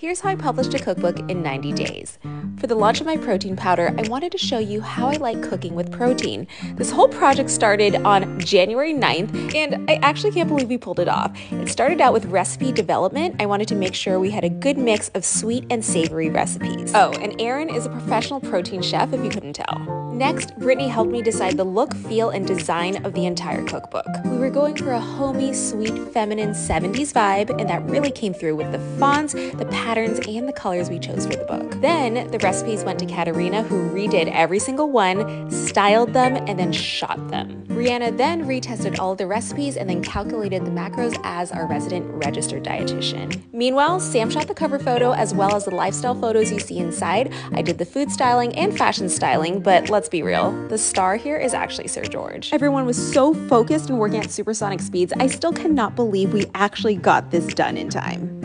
Here's how I published a cookbook in 90 days. For the launch of my protein powder, I wanted to show you how I like cooking with protein. This whole project started on January 9th, and I actually can't believe we pulled it off. It started out with recipe development. I wanted to make sure we had a good mix of sweet and savory recipes. Oh, and Erin is a professional protein chef, if you couldn't tell. Next, Brittney helped me decide the look, feel, and design of the entire cookbook. We were going for a homey, sweet, feminine 70s vibe, and that really came through with the fonts, the patterns, patterns and the colors we chose for the book. Then the recipes went to Kateryna, who redid every single one, styled them, and then shot them. Breanna then retested all the recipes and then calculated the macros as our resident registered dietitian. Meanwhile, Sam shot the cover photo as well as the lifestyle photos you see inside. I did the food styling and fashion styling, but let's be real, the star here is actually Sir George. Everyone was so focused and working at supersonic speeds, I still cannot believe we actually got this done in time.